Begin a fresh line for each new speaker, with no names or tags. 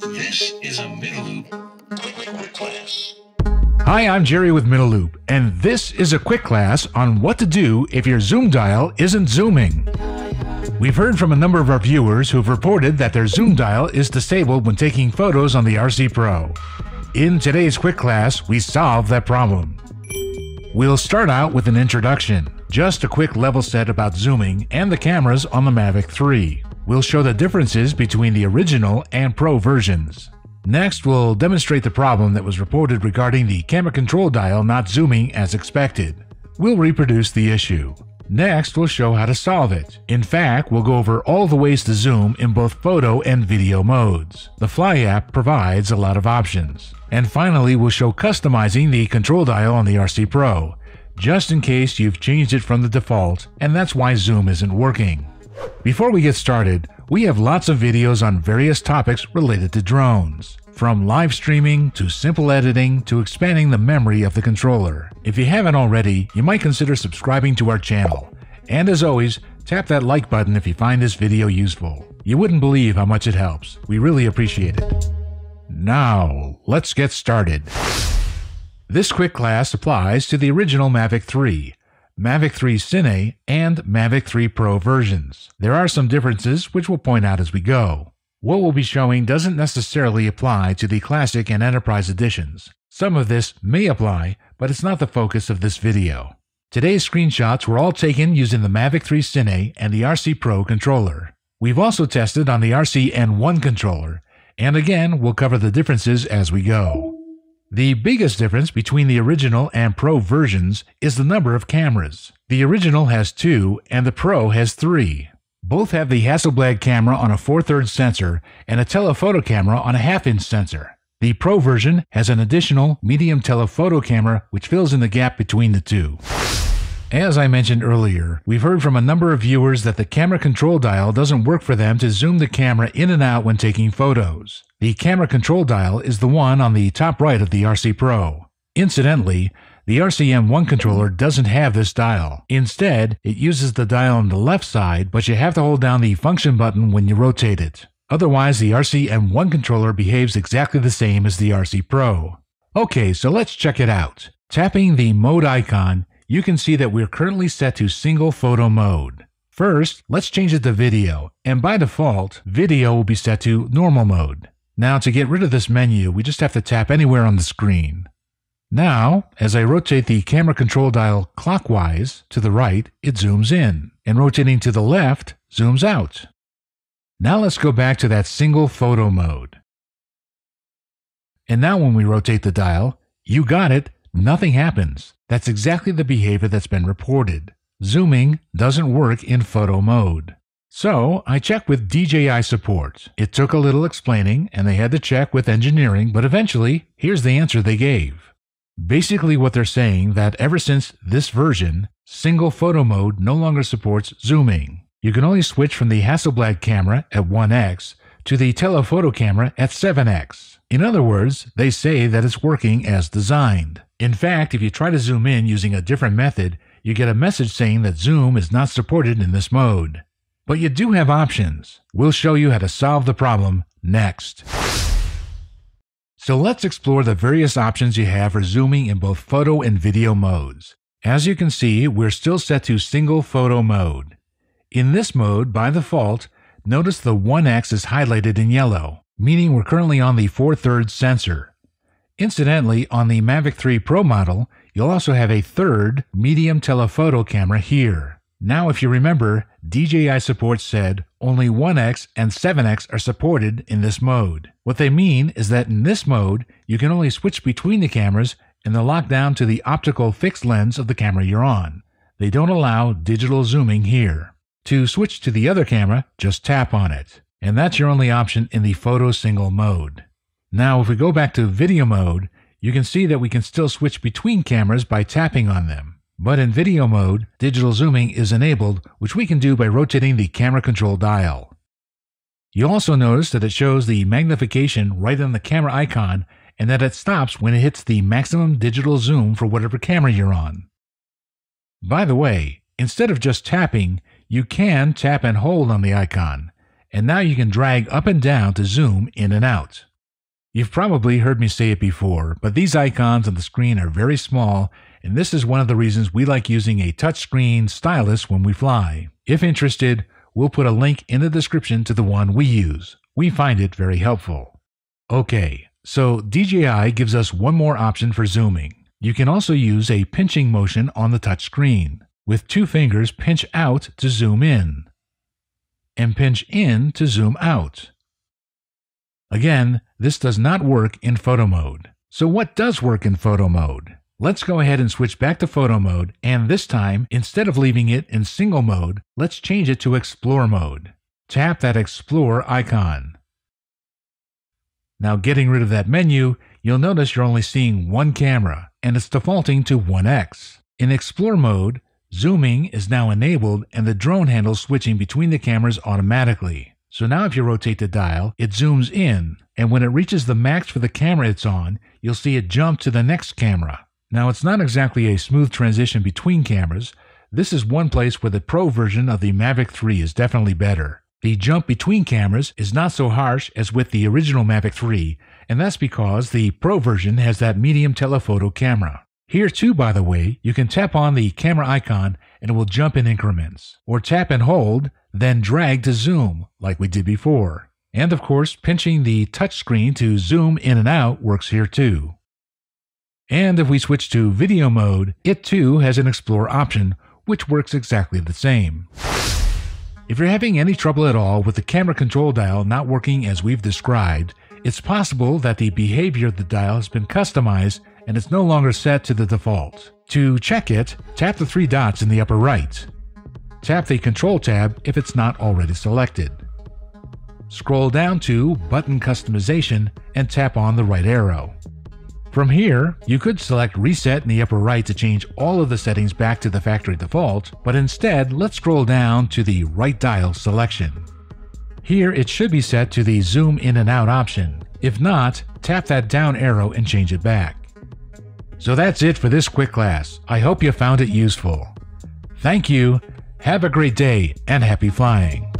This is a Middle Quick, quick, quick class.
Hi, I'm Jerry with Middle Loop, and this is a quick class on what to do if your Zoom dial isn't zooming. We've heard from a number of our viewers who've reported that their Zoom dial is disabled when taking photos on the RC Pro. In today's quick class, we solve that problem. We'll start out with an introduction, just a quick level set about zooming and the cameras on the Mavic 3. We'll show the differences between the original and Pro versions. Next, we'll demonstrate the problem that was reported regarding the camera control dial not zooming as expected. We'll reproduce the issue. Next, we'll show how to solve it. In fact, we'll go over all the ways to zoom in both photo and video modes. The Fly app provides a lot of options. And finally, we'll show customizing the control dial on the RC Pro, just in case you've changed it from the default and that's why Zoom isn't working. Before we get started, we have lots of videos on various topics related to drones. From live streaming to simple editing to expanding the memory of the controller. If you haven't already, you might consider subscribing to our channel. And as always, tap that like button if you find this video useful. You wouldn't believe how much it helps. We really appreciate it. Now, let's get started. This quick class applies to the original Mavic 3, Mavic 3 Cine, and Mavic 3 Pro versions. There are some differences which we'll point out as we go. What we'll be showing doesn't necessarily apply to the Classic and Enterprise editions. Some of this may apply, but it's not the focus of this video. Today's screenshots were all taken using the Mavic 3 Cine and the RC Pro controller. We've also tested on the RC N1 controller, and again, we'll cover the differences as we go. The biggest difference between the original and Pro versions is the number of cameras. The original has two, and the Pro has three. Both have the Hasselblad camera on a 4 thirds sensor and a telephoto camera on a half inch sensor. The Pro version has an additional medium telephoto camera which fills in the gap between the two. As I mentioned earlier, we've heard from a number of viewers that the camera control dial doesn't work for them to zoom the camera in and out when taking photos. The camera control dial is the one on the top right of the RC Pro. Incidentally, the RC N1 controller doesn't have this dial. Instead, it uses the dial on the left side, but you have to hold down the function button when you rotate it. Otherwise, the RC N1 controller behaves exactly the same as the RC Pro. Okay, so let's check it out. Tapping the mode icon, you can see that we're currently set to single photo mode. First, let's change it to video, and by default, video will be set to normal mode. Now, to get rid of this menu, we just have to tap anywhere on the screen. Now, as I rotate the camera control dial clockwise to the right, it zooms in, and rotating to the left, zooms out. Now let's go back to that single photo mode. And now when we rotate the dial, you got it, nothing happens. That's exactly the behavior that's been reported. Zooming doesn't work in photo mode. So I checked with DJI support. It took a little explaining, and they had to check with engineering, but eventually, here's the answer they gave. Basically, what they're saying that ever since this version, single photo mode no longer supports zooming. You can only switch from the Hasselblad camera at 1x to the telephoto camera at 7x. In other words, they say that it's working as designed. In fact, if you try to zoom in using a different method, you get a message saying that zoom is not supported in this mode. But you do have options. We'll show you how to solve the problem next. So let's explore the various options you have for zooming in both photo and video modes. As you can see, we're still set to single photo mode. In this mode, by default, notice the 1x is highlighted in yellow, meaning we're currently on the 4 thirds sensor. Incidentally, on the Mavic 3 Pro model, you'll also have a third medium telephoto camera here. Now, if you remember, DJI support said only 1x and 7x are supported in this mode. What they mean is that in this mode, you can only switch between the cameras and lock down to the optical fixed lens of the camera you're on. They don't allow digital zooming here. To switch to the other camera, just tap on it. And that's your only option in the photo single mode. Now, if we go back to video mode, you can see that we can still switch between cameras by tapping on them. But in video mode, digital zooming is enabled, which we can do by rotating the camera control dial. You also notice that it shows the magnification right on the camera icon and that it stops when it hits the maximum digital zoom for whatever camera you're on. By the way, instead of just tapping, you can tap and hold on the icon, and now you can drag up and down to zoom in and out. You've probably heard me say it before, but these icons on the screen are very small, and this is one of the reasons we like using a touchscreen stylus when we fly. If interested, we'll put a link in the description to the one we use. We find it very helpful. Okay, so DJI gives us one more option for zooming. You can also use a pinching motion on the touchscreen. With two fingers, pinch out to zoom in, and pinch in to zoom out. Again, this does not work in photo mode. So what does work in photo mode? Let's go ahead and switch back to photo mode, and this time, instead of leaving it in single mode, let's change it to explore mode. Tap that explore icon. Now getting rid of that menu, you'll notice you're only seeing one camera, and it's defaulting to 1x. In explore mode, zooming is now enabled and the drone handles switching between the cameras automatically. So now if you rotate the dial, it zooms in, and when it reaches the max for the camera it's on, you'll see it jump to the next camera. Now it's not exactly a smooth transition between cameras. This is one place where the Pro version of the Mavic 3 is definitely better. The jump between cameras is not so harsh as with the original Mavic 3, and that's because the Pro version has that medium telephoto camera. Here too, by the way, you can tap on the camera icon and it will jump in increments, or tap and hold, then drag to zoom, like we did before. And of course, pinching the touchscreen to zoom in and out works here too. And if we switch to video mode, it too has an explore option, which works exactly the same. If you're having any trouble at all with the camera control dial not working as we've described, it's possible that the behavior of the dial has been customized and it's no longer set to the default. To check it, tap the three dots in the upper right. Tap the Control tab if it's not already selected. Scroll down to Button Customization and tap on the right arrow. From here, you could select Reset in the upper right to change all of the settings back to the factory default, but instead, let's scroll down to the right dial selection. Here, it should be set to the Zoom In and Out option. If not, tap that down arrow and change it back. So that's it for this quick class. I hope you found it useful. Thank you, have a great day, and happy flying.